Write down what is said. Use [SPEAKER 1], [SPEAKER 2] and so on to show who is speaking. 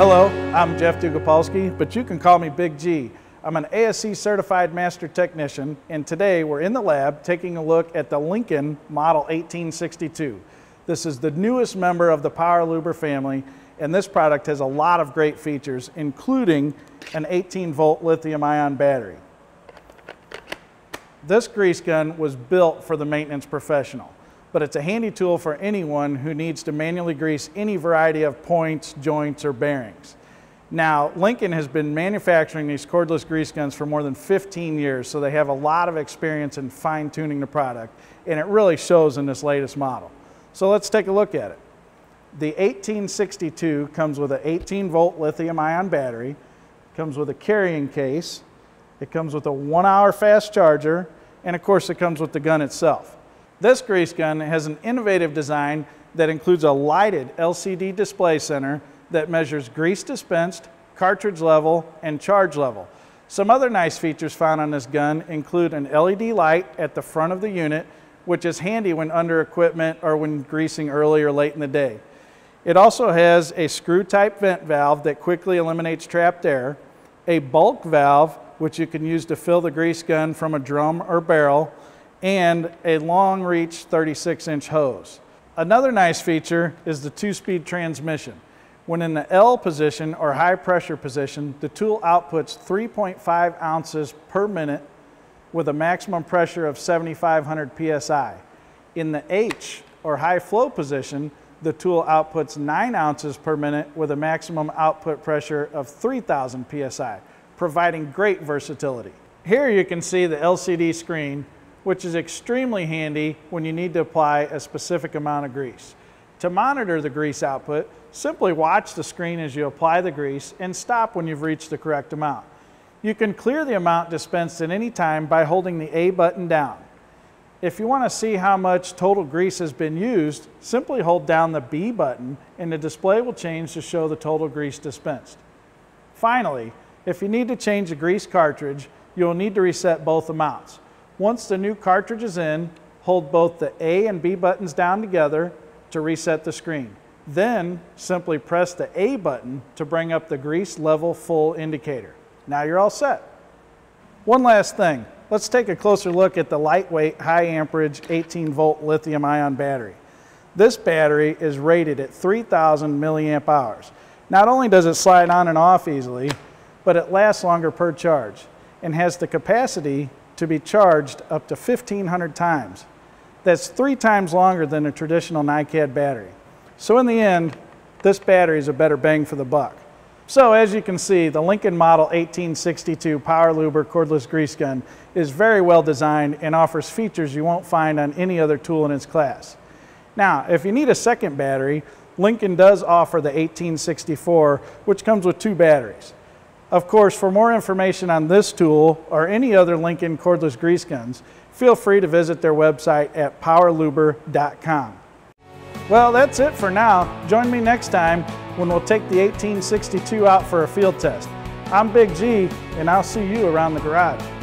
[SPEAKER 1] Hello, I'm Jeff Dugopolsky, but you can call me Big G. I'm an ASE certified master technician, and today we're in the lab taking a look at the Lincoln Model 1862. This is the newest member of the Power Luber family, and this product has a lot of great features, including an 18 volt lithium ion battery. This grease gun was built for the maintenance professional but it's a handy tool for anyone who needs to manually grease any variety of points, joints, or bearings. Now, Lincoln has been manufacturing these cordless grease guns for more than 15 years, so they have a lot of experience in fine tuning the product, and it really shows in this latest model. So let's take a look at it. The 1862 comes with an 18 volt lithium ion battery, comes with a carrying case, it comes with a one hour fast charger, and of course it comes with the gun itself. This grease gun has an innovative design that includes a lighted LCD display center that measures grease dispensed, cartridge level, and charge level. Some other nice features found on this gun include an LED light at the front of the unit, which is handy when under equipment or when greasing early or late in the day. It also has a screw type vent valve that quickly eliminates trapped air, a bulk valve, which you can use to fill the grease gun from a drum or barrel, and a long reach 36 inch hose. Another nice feature is the two speed transmission. When in the L position or high pressure position, the tool outputs 3.5 ounces per minute with a maximum pressure of 7,500 PSI. In the H or high flow position, the tool outputs 9 ounces per minute with a maximum output pressure of 3,000 PSI, providing great versatility. Here you can see the LCD screen which is extremely handy when you need to apply a specific amount of grease. To monitor the grease output, simply watch the screen as you apply the grease and stop when you've reached the correct amount. You can clear the amount dispensed at any time by holding the A button down. If you want to see how much total grease has been used, simply hold down the B button and the display will change to show the total grease dispensed. Finally, if you need to change the grease cartridge, you'll need to reset both amounts. Once the new cartridge is in, hold both the A and B buttons down together to reset the screen. Then simply press the A button to bring up the grease level full indicator. Now you're all set. One last thing, let's take a closer look at the lightweight high amperage 18 volt lithium ion battery. This battery is rated at 3000 milliamp hours. Not only does it slide on and off easily, but it lasts longer per charge and has the capacity to be charged up to 1,500 times. That's three times longer than a traditional NiCad battery. So in the end, this battery is a better bang for the buck. So as you can see, the Lincoln Model 1862 Power Luber cordless grease gun is very well designed and offers features you won't find on any other tool in its class. Now, if you need a second battery, Lincoln does offer the 1864, which comes with two batteries. Of course, for more information on this tool or any other Lincoln cordless grease guns, feel free to visit their website at powerluber.com. Well, that's it for now. Join me next time when we'll take the 1862 out for a field test. I'm Big G, and I'll see you around the garage.